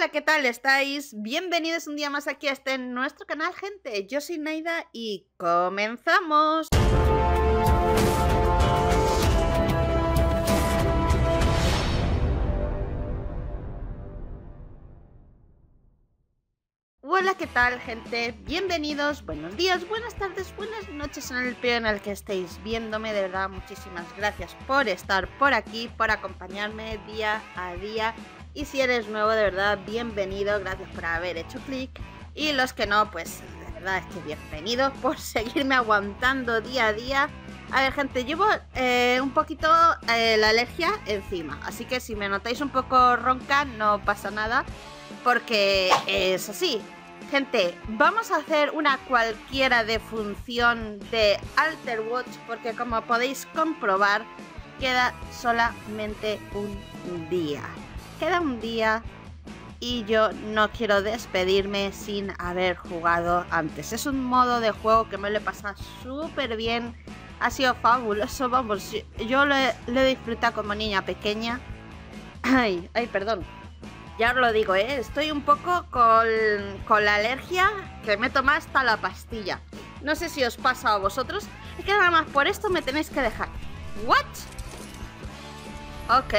Hola, ¿qué tal estáis? Bienvenidos un día más aquí a este nuestro canal, gente. Yo soy Naida y comenzamos. Hola, ¿qué tal, gente? Bienvenidos, buenos días, buenas tardes, buenas noches en el periodo en el que estéis viéndome. De verdad, muchísimas gracias por estar por aquí, por acompañarme día a día. Y si eres nuevo, de verdad, bienvenido, gracias por haber hecho clic. Y los que no, pues de verdad es bienvenidos por seguirme aguantando día a día. A ver, gente, llevo eh, un poquito eh, la alergia encima, así que si me notáis un poco ronca, no pasa nada porque es así. Gente, vamos a hacer una cualquiera de función de Alter Watch porque como podéis comprobar queda solamente un día. Queda un día y yo no quiero despedirme sin haber jugado antes. Es un modo de juego que me lo he pasado súper bien. Ha sido fabuloso, vamos, yo lo he, disfrutado como niña pequeña. Ay, ay, perdón ya os lo digo, ¿eh? estoy un poco con, la alergia que me toma hasta la pastilla. No sé si os pasa a vosotros. Es que nada más por esto me tenéis que dejar. ¿What? Ok.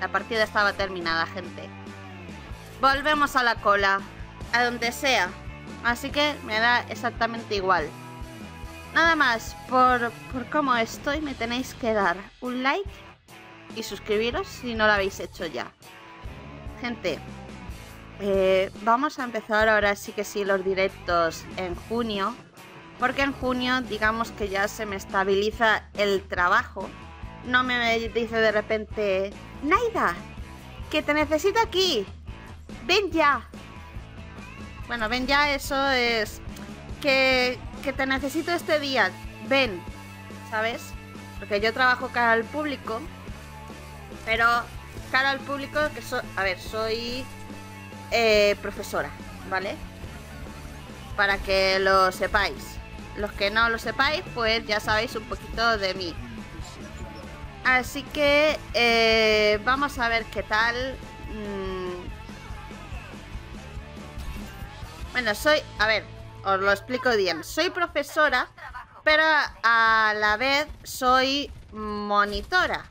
La partida estaba terminada, gente. Volvemos a la cola. A donde sea. Así que me da exactamente igual. Nada más, por, por cómo estoy, me tenéis que dar un like y suscribiros si no lo habéis hecho ya gente, eh, vamos a empezar ahora sí que sí los directos en junio, porque en junio digamos que ya se me estabiliza el trabajo. No me dice de repente, Naida, que te necesito aquí, ven ya. Bueno, ven ya, eso es que, que te necesito este día, ven, ¿sabes? Porque yo trabajo cara al público, pero cara al público que soy, a ver, soy eh, profesora, ¿vale? Para que lo sepáis. Los que no lo sepáis, pues ya sabéis un poquito de mí. Así que eh, vamos a ver qué tal. Mm. Bueno, soy, a ver, os lo explico bien. Soy profesora, pero a la vez soy monitora.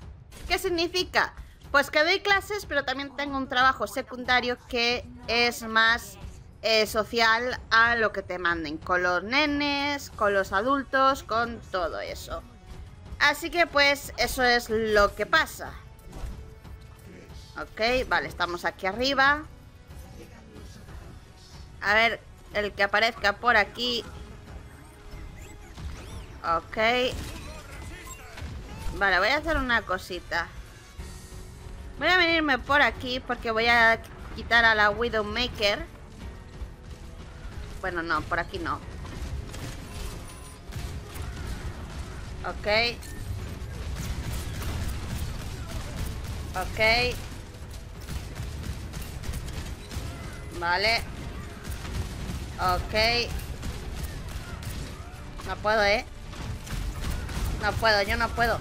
¿Qué significa? Pues que doy clases, pero también tengo un trabajo secundario que es más eh, social a lo que te manden, con los nenes, con los adultos, con todo eso. Así que pues eso es lo que pasa. Ok, vale, estamos aquí arriba. A ver, el que aparezca por aquí. Ok. Vale, voy a hacer una cosita. Voy a venirme por aquí porque voy a quitar a la Widowmaker. Bueno, no, por aquí no. Ok. Ok. Vale. Ok. No puedo, ¿eh? No puedo, yo no puedo.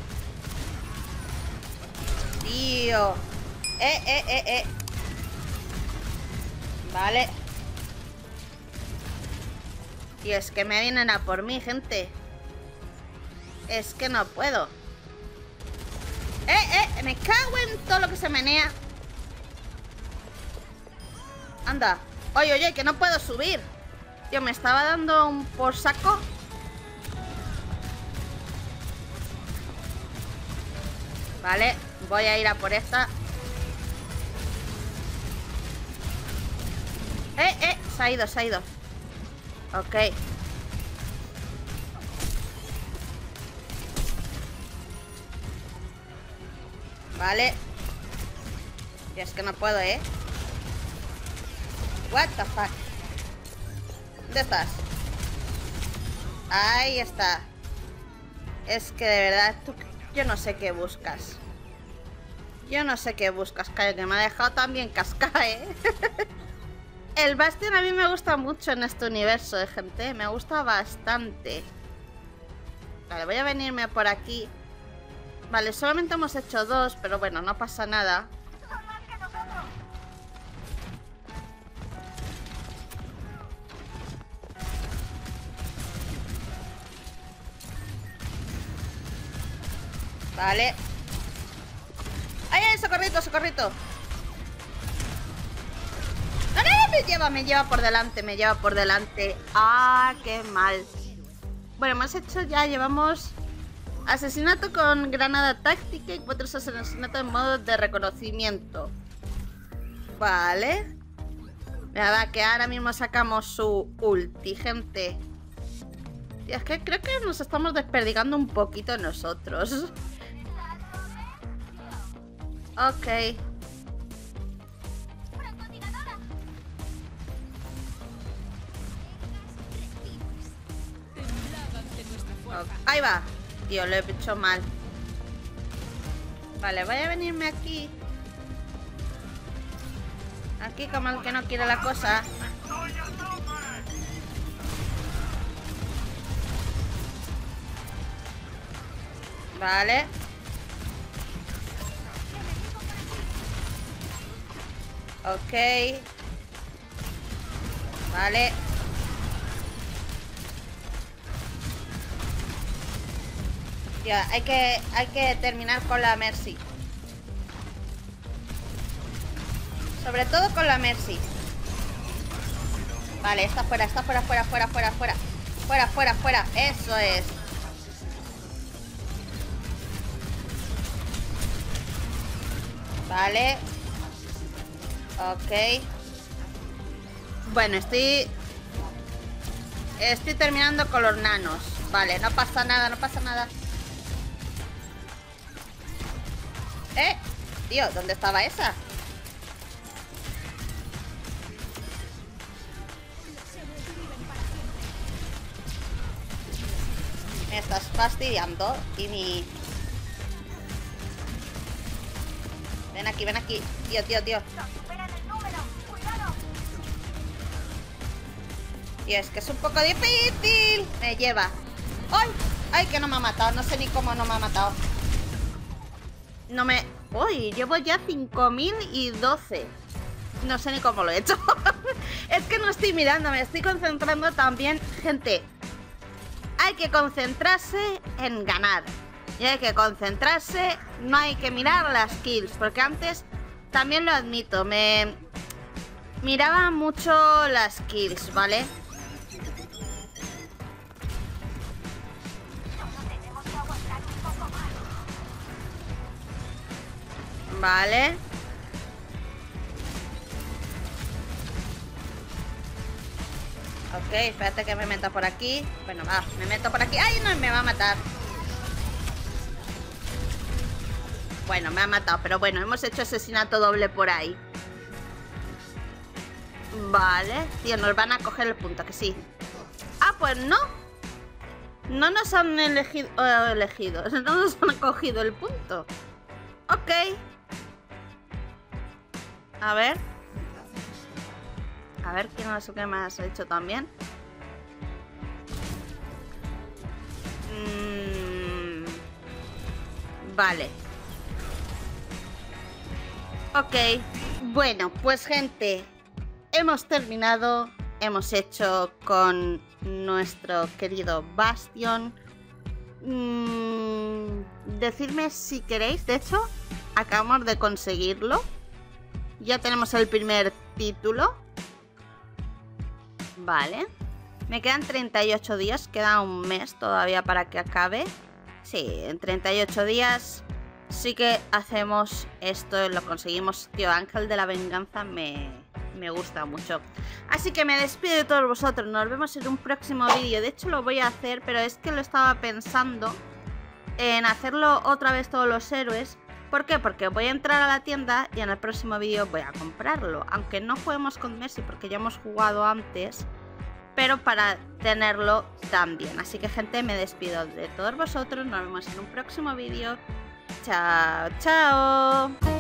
Tío. Eh, eh, eh, eh. Vale. Y es que me vienen a por mí, gente. Es que no puedo. Eh, eh, me cago en todo lo que se menea. Anda. Oye, oye, que no puedo subir. Tío, me estaba dando un por saco. Vale, voy a ir a por esta. Eh, eh, se ha ido, se ha ido Ok Vale Y es que no puedo, ¿eh? What the fuck ¿Dónde estás? Ahí está Es que de verdad tú, Yo no sé qué buscas Yo no sé qué buscas, Que me ha dejado también cascar, ¿eh? El Bastion a mí me gusta mucho en este universo de gente. Me gusta bastante. Vale, voy a venirme por aquí. Vale, solamente hemos hecho dos, pero bueno, no pasa nada. Vale. ¡Ay, ay, socorrito, socorrito! ¡No! Me lleva, me lleva por delante, me lleva por delante. ¡Ah, qué mal! Bueno, hemos hecho ya, llevamos asesinato con granada táctica y cuatro asesinatos en modo de reconocimiento. Vale. Nada, que ahora mismo sacamos su ulti, gente. es que creo que nos estamos desperdigando un poquito nosotros. Ok. Ahí va. Tío, lo he hecho mal. Vale, voy a venirme aquí. Aquí como el que no quiere la cosa. Vale. Ok. Vale. Ya, hay que, hay que terminar con la Mercy. Sobre todo con la Mercy. Vale, está fuera, está fuera, fuera, fuera, fuera, fuera. Fuera, fuera, fuera. Eso es. Vale. Ok. Bueno, estoy... Estoy terminando con los nanos. Vale, no pasa nada, no pasa nada. ¿Eh? Tío, ¿dónde estaba esa? Me estás fastidiando y mi... Ven aquí, ven aquí. Tío, tío, tío. Y es que es un poco difícil. Me lleva. ¡Ay! ¡Ay, que no me ha matado! No sé ni cómo no me ha matado. No me... ¡Uy! Llevo ya 5012. No sé ni cómo lo he hecho. es que no estoy mirando, me estoy concentrando también. Gente, hay que concentrarse en ganar. Y hay que concentrarse, no hay que mirar las kills. Porque antes, también lo admito, me miraba mucho las kills, ¿vale? Vale. Ok, espérate que me meta por aquí. Bueno, va, me meto por aquí. ¡Ay, no! Me va a matar. Bueno, me ha matado, pero bueno, hemos hecho asesinato doble por ahí. Vale. Tío, nos van a coger el punto, que sí. Ah, pues no. No nos han elegido, eh, elegido. No nos han cogido el punto. Ok. A ver. A ver qué sé qué más ha hecho también. Mm, vale. Ok. Bueno, pues gente, hemos terminado. Hemos hecho con nuestro querido Bastion. Mm, decidme si queréis, de hecho, acabamos de conseguirlo. Ya tenemos el primer título. Vale. Me quedan 38 días, queda un mes todavía para que acabe. Sí, en 38 días sí que hacemos esto, lo conseguimos. Tío, Ángel de la Venganza me, me gusta mucho. Así que me despido de todos vosotros, nos vemos en un próximo vídeo. De hecho lo voy a hacer, pero es que lo estaba pensando en hacerlo otra vez todos los héroes ¿Por qué? Porque voy a entrar a la tienda y en el próximo vídeo voy a comprarlo. Aunque no juguemos con Messi porque ya hemos jugado antes, pero para tenerlo también. Así que gente, me despido de todos vosotros. Nos vemos en un próximo vídeo. Chao, chao.